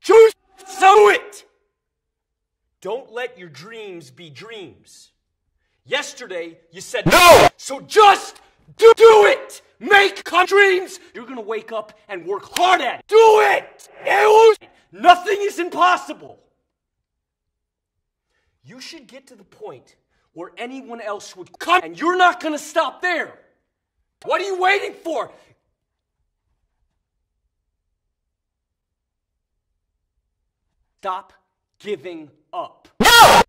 Choose so it. Don't let your dreams be dreams. Yesterday, you said no! So just do, do it! Make dreams! You're gonna wake up and work hard at it. Do it! Nothing is impossible. You should get to the point where anyone else would come, and you're not gonna stop there. What are you waiting for? Stop giving up. No!